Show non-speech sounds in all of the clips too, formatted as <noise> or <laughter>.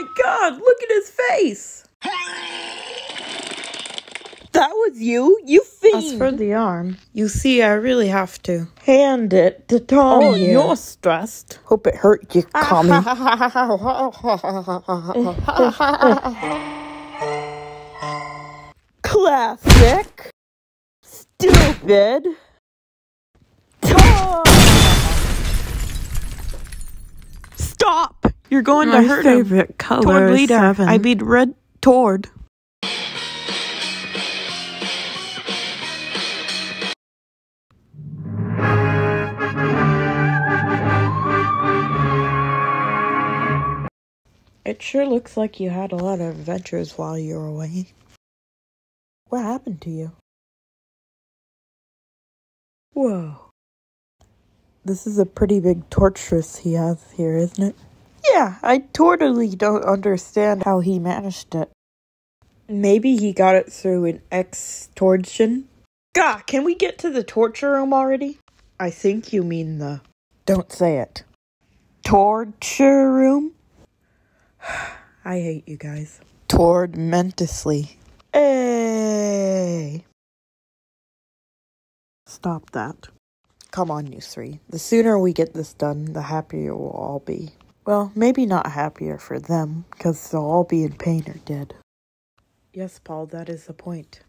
my god, look at his face! That was you? You fiend! As for the arm, you see, I really have to. Hand it to Tom Oh, here. you're stressed. Hope it hurt you, <laughs> commie. Classic. Stupid. Tom. Stop! You're going My to hurt him. favorite color is leader. seven. I mean red toward. It sure looks like you had a lot of adventures while you were away. What happened to you? Whoa. This is a pretty big tortoise he has here, isn't it? Yeah, I totally don't understand how he managed it. Maybe he got it through an extortion? Gah, can we get to the torture room already? I think you mean the. Don't say it. Torture room? <sighs> I hate you guys. Tormentously. Hey! Stop that. Come on, you three. The sooner we get this done, the happier we'll all be. Well, maybe not happier for them, because they'll all be in pain or dead. Yes, Paul, that is the point.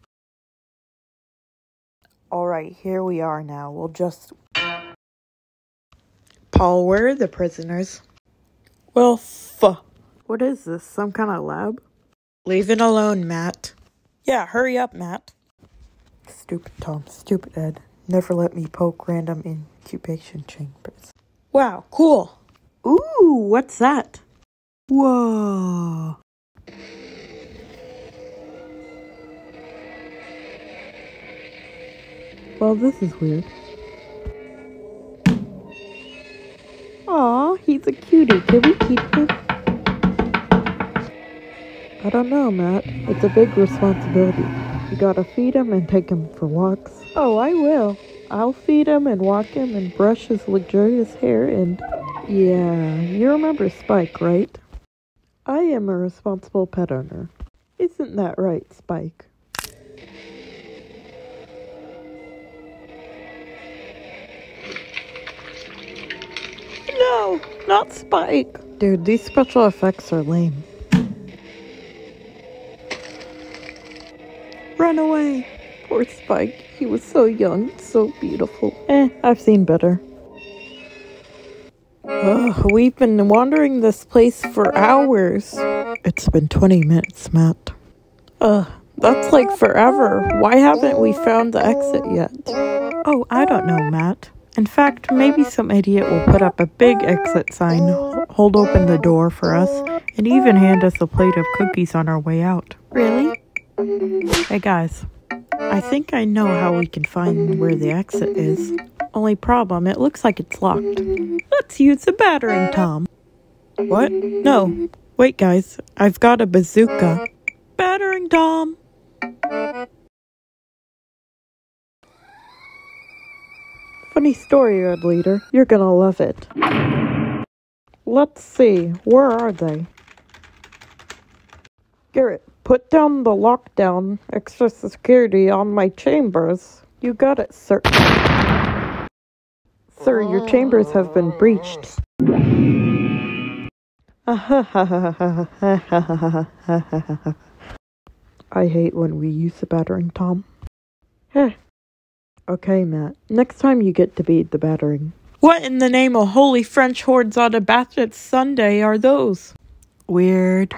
Alright, here we are now. We'll just. Paul, where are the prisoners? Well, fuh. What is this? Some kind of lab? Leave it alone, Matt. Yeah, hurry up, Matt. Stupid Tom, stupid Edd. Never let me poke random incubation chambers. Wow, cool. Ooh, what's that? Whoa. Well, this is weird. Aw, he's a cutie. Can we keep him? I don't know, Matt. It's a big responsibility. You gotta feed him and take him for walks. Oh, I will. I'll feed him and walk him and brush his luxurious hair and. Yeah, you remember Spike, right? I am a responsible pet owner. Isn't that right, Spike? No, not Spike. Dude, these special effects are lame. Run away. Poor Spike. He was so young, so beautiful. Eh, I've seen better. Ugh, we've been wandering this place for hours. It's been 20 minutes, Matt. Ugh, that's like forever. Why haven't we found the exit yet? Oh, I don't know, Matt. In fact, maybe some idiot will put up a big exit sign, hold open the door for us, and even hand us a plate of cookies on our way out. Really? Hey guys, I think I know how we can find where the exit is. Only problem, it looks like it's locked. Let's use the battering tom. What? No. Wait, guys. I've got a bazooka. Battering tom. Funny story, Red Leader. You're gonna love it. Let's see. Where are they? Garrett, put down the lockdown extra security on my chambers. You got it, sir. Sir, your chambers have been breached. I hate when we use the battering tom. Heh. Okay, Matt. Next time you get to beat the battering. What in the name of holy French hordes on a Basket Sunday are those? Weird.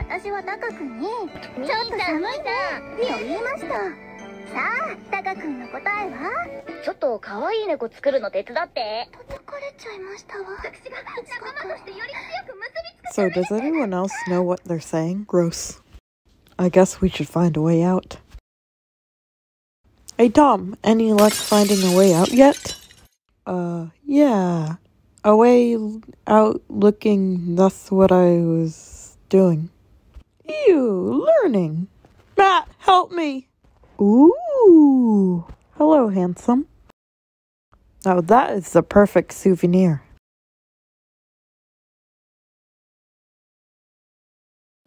私はタカ君にちょっと寒いなと言いましたさあタカ君の答えはちょっと可愛い猫作るの手伝って叩かれちゃいましたわ私<laughs> が仲間としてより強く結びつ So, does anyone else know what they're saying? Gross. I guess we should find a way out. Hey, Tom, any luck finding a way out yet? Uh, yeah. A way out looking, that's what I was doing. Ew, learning. Matt, help me. Ooh. Hello, handsome. Now that is the perfect souvenir.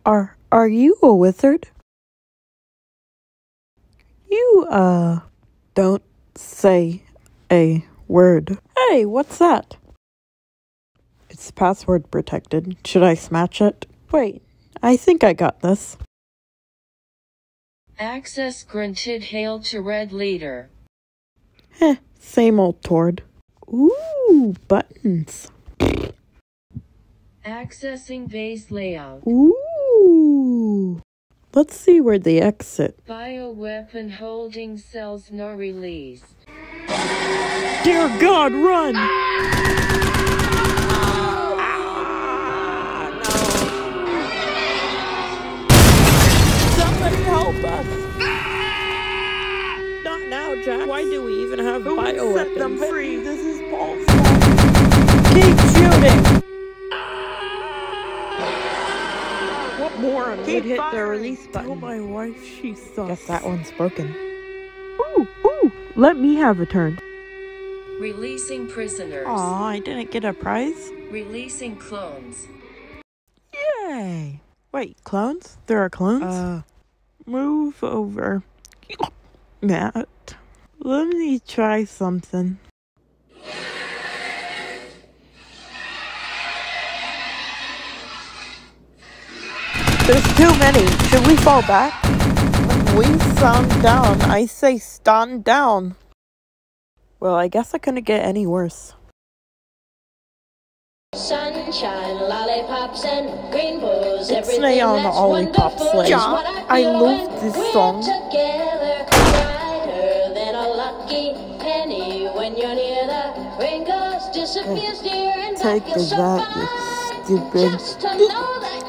Are are you a wizard? You uh don't say a word. Hey, what's that? It's password protected. Should I smash it? Wait, I think I got this. Access granted hail to red leader. Heh, same old Tord. Ooh, buttons. Accessing base layout. Ooh. Let's see where they exit. Bioweapon holding cells no release. Dear God, run! Ah, Somebody help us! Not now, Jack. Why do we even have bioweapons? Set them free. This is Paul's Keep shooting! What moron would Keep hit the release button? Tell my wife she sucks. Guess that one's broken. Ooh, ooh. Let me have a turn. Releasing prisoners. Aw, I didn't get a prize? Releasing clones. Yay! Wait, clones? There are clones? Uh, move over. Matt, let me try something. There's too many. Should we fall back? We sound down, I say stand down. Well, I guess I couldn't get any worse. Sunshine, lollipops, and rainbows. It's Everything Nail on the that's Lollipop wonderful Sled. is Ja, I love this we're song. Goes.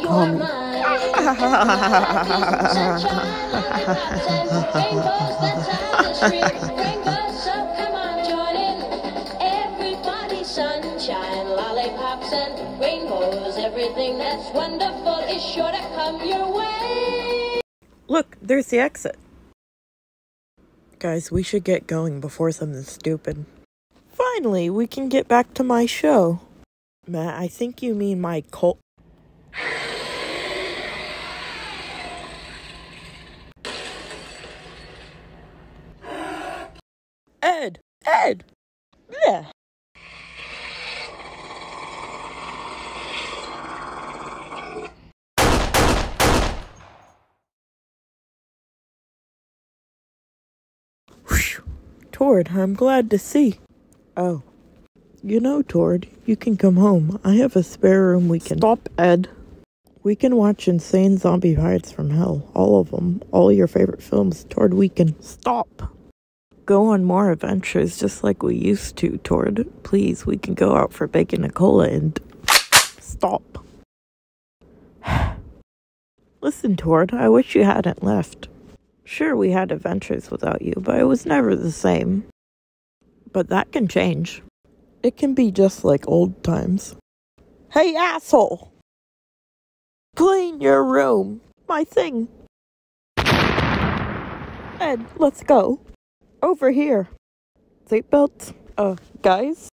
Oh. So come on, join in. Everybody, sunshine, lollipops, and rainbows. Everything that's wonderful is sure to come your way. Look, there's the exit. Guys, we should get going before something stupid. Finally, we can get back to my show. Matt, I think you mean my cult. Edd! Edd! Yeah. Whew. Tord, I'm glad to see. Oh. You know, Tord, you can come home. I have a spare room we can. Stop, Edd. We can watch Insane Zombie Pirates from Hell. All of them. All your favorite films. Tord, we can. Stop. Go on more adventures just like we used to, Tord. Please, we can go out for bacon and cola and. Stop. <sighs> Listen, Tord, I wish you hadn't left. Sure, we had adventures without you, but it was never the same. But that can change. It can be just like old times. Hey, asshole! Clean your room. My thing. Edd, let's go. Over here. Seatbelt. Uh, guys?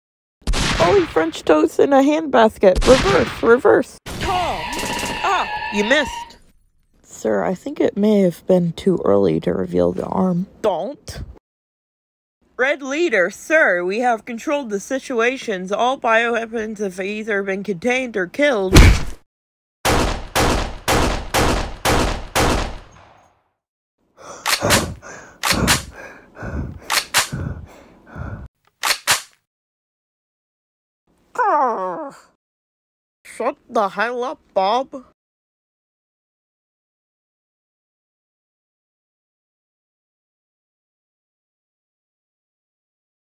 Holy French toast in a handbasket. Reverse, reverse. Tom! Ah, you missed. Sir, I think it may have been too early to reveal the arm. Don't. Red Leader, sir, we have controlled the situations. All bioweapons have either been contained or killed. Ah. Shut the hell up, Bob.